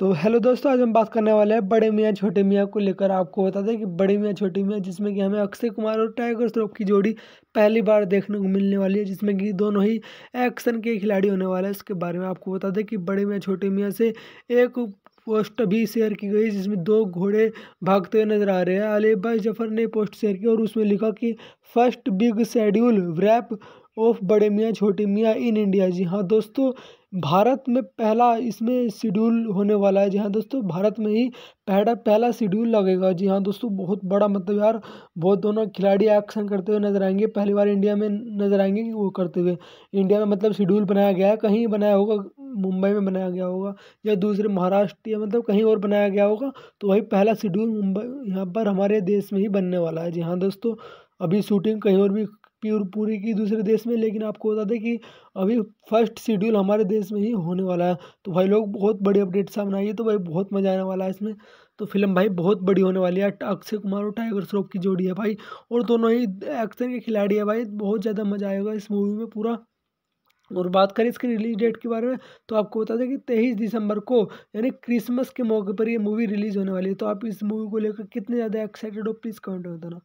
तो हेलो दोस्तों, आज हम बात करने वाले हैं बड़े मियाँ, छोटे मियाँ को लेकर। आपको बता दें कि बड़े मियाँ, छोटे मियाँ, जिसमें कि हमें अक्षय कुमार और टाइगर श्रॉफ की जोड़ी पहली बार देखने को मिलने वाली है, जिसमें कि दोनों ही एक्शन के खिलाड़ी होने वाले हैं। इसके बारे में आपको बता दें कि बड़े मियाँ, छोटे मियाँ से एक पोस्ट भी शेयर की गई, जिसमें दो घोड़े भागते हुए नज़र आ रहे हैं। अली भाई ज़फ़र ने पोस्ट शेयर की और उसमें लिखा कि, फ़र्स्ट बिग शेड्यूल रैप ऑफ़ बड़े मियाँ, छोटे मियाँ इन इंडिया। जी हाँ दोस्तों, भारत में पहला इसमें शेड्यूल होने वाला है। जी हाँ दोस्तों, भारत में ही पहला पहला शेड्यूल लगेगा। जी हाँ दोस्तों, बहुत बड़ा मतलब यार, बहुत दोनों खिलाड़ी एक्शन करते हुए नज़र आएँगे। पहली बार इंडिया में नज़र आएँगे वो करते हुए। इंडिया में मतलब शेड्यूल बनाया गया है, कहीं बनाया होगा मुंबई में बनाया गया होगा या दूसरे महाराष्ट्र या मतलब कहीं और बनाया गया होगा तो वही पहला शेड्यूल मुंबई, यहाँ पर हमारे देश में ही बनने वाला है। जी हाँ दोस्तों, अभी शूटिंग कहीं और भी प्योर पूरी की दूसरे देश में, लेकिन आपको बता दें कि अभी फ़र्स्ट शेड्यूल हमारे देश में ही होने वाला है। तो भाई लोग बहुत बड़ी अपडेट सामने आई है तो भाई बहुत मज़ा आने वाला है इसमें। तो फ़िल्म भाई बहुत बड़ी होने वाली है, अक्षय कुमार और टाइगर श्रॉफ की जोड़ी है भाई, और दोनों ही एक्शन के खिलाड़ी है भाई, बहुत ज़्यादा मज़ा आएगा इस मूवी में पूरा। और बात करें इसकी रिलीज़ डेट के बारे में तो आपको बता दें कि तेईस दिसंबर को, यानी क्रिसमस के मौके पर ये मूवी रिलीज़ होने वाली है। तो आप इस मूवी को लेकर कितने ज़्यादा एक्साइटेड हो प्लीज़ कमेंट में बताना।